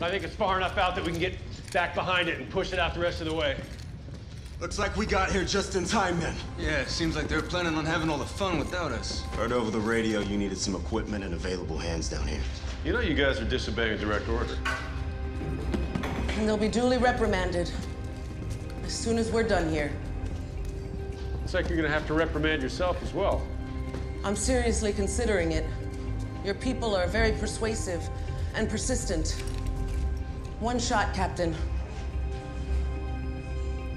I think it's far enough out that we can get back behind it and push it out the rest of the way. Looks like we got here just in time then. Yeah, it seems like they're planning on having all the fun without us. Heard over the radio you needed some equipment and available hands down here. You know you guys are disobeying direct order. And they'll be duly reprimanded as soon as we're done here. Looks like you're gonna have to reprimand yourself as well. I'm seriously considering it. Your people are very persuasive and persistent. One shot, Captain.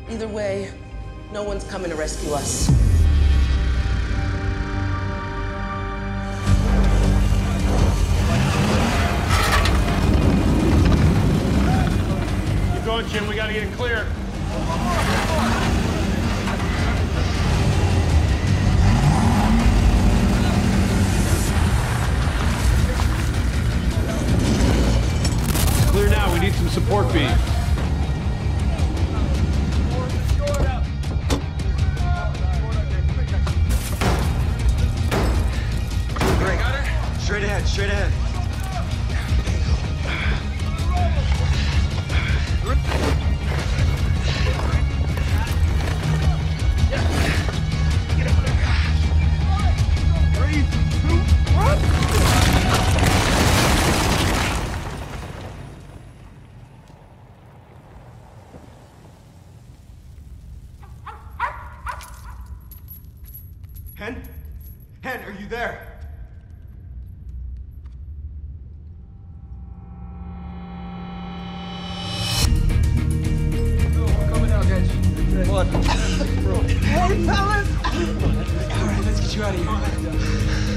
Either way, no one's coming to rescue us. Keep going, Chim. We gotta get it clear. Some support beam. Straight ahead, straight ahead. Hen, are you there? Coming out, guys. What? Hey, fellas! All right, let's get you out of here.